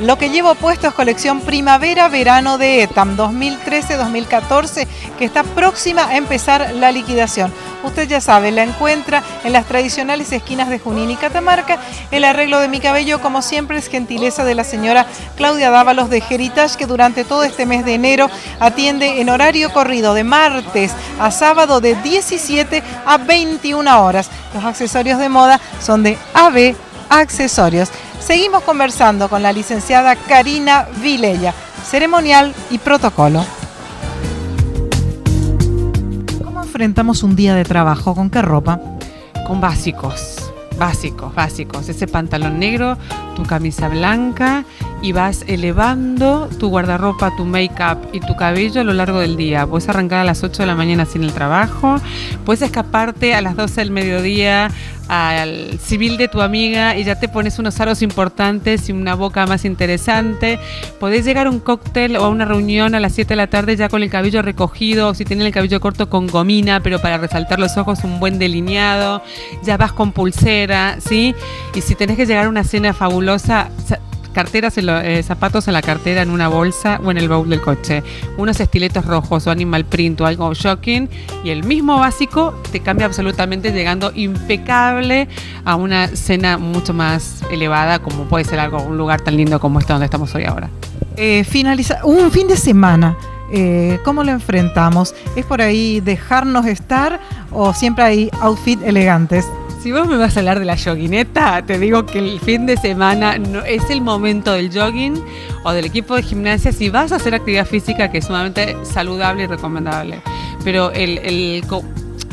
Lo que llevo puesto es colección primavera-verano de ETAM 2013-2014 que está próxima a empezar la liquidación. Usted ya sabe, la encuentra en las tradicionales esquinas de Junín y Catamarca. El arreglo de mi cabello, como siempre, es gentileza de la señora Claudia Dávalos de Heritage, que durante todo este mes de enero atiende en horario corrido de martes a sábado de 17 a 21 horas. Los accesorios de moda son de AB Accesorios. Seguimos conversando con la licenciada Karina Vilella, ceremonial y protocolo. ¿Cómo enfrentamos un día de trabajo? ¿Con qué ropa? Con básicos, básicos, básicos. Ese pantalón negro, tu camisa blanca y vas elevando tu guardarropa, tu make-up y tu cabello a lo largo del día. Puedes arrancar a las 8 de la mañana sin el trabajo, puedes escaparte a las 12 del mediodía al civil de tu amiga y ya te pones unos aros importantes y una boca más interesante. Podés llegar a un cóctel o a una reunión a las 7 de la tarde ya con el cabello recogido, o si tienen el cabello corto con gomina, pero para resaltar los ojos un buen delineado. Ya vas con pulsera, ¿sí? Y si tenés que llegar a una cena fabulosa, carteras, en eh, zapatos en la cartera, en una bolsa o en el baúl del coche, unos estiletos rojos o animal print o algo shocking y el mismo básico te cambia absolutamente llegando impecable a una cena mucho más elevada como puede ser algo, un lugar tan lindo como este donde estamos hoy ahora. Eh, finaliza, un fin de semana. Eh, ¿Cómo lo enfrentamos? ¿Es por ahí dejarnos estar o siempre hay outfit elegantes? Si vos me vas a hablar de la joguineta, te digo que el fin de semana no, es el momento del jogging o del equipo de gimnasia si vas a hacer actividad física que es sumamente saludable y recomendable. Pero el, el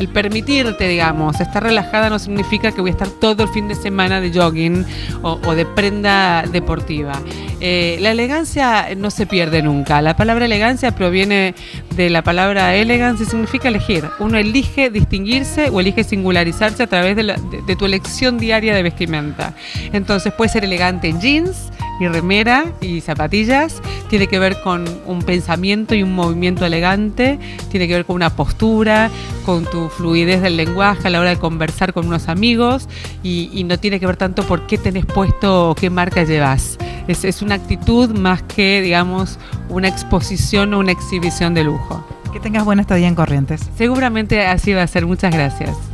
el permitirte, digamos, estar relajada no significa que voy a estar todo el fin de semana de jogging o, de prenda deportiva. Eh, la elegancia no se pierde nunca. La palabra elegancia proviene de la palabra elegance y significa elegir. Uno elige distinguirse o elige singularizarse a través de, de tu elección diaria de vestimenta. Entonces puede ser elegante en jeans, y remera y zapatillas, tiene que ver con un pensamiento y un movimiento elegante, tiene que ver con una postura, con tu fluidez del lenguaje a la hora de conversar con unos amigos y, no tiene que ver tanto por qué tenés puesto o qué marca llevas. Es, es una actitud más que, digamos, una exposición o una exhibición de lujo. Que tengas buena estadía en Corrientes. Seguramente así va a ser. Muchas gracias.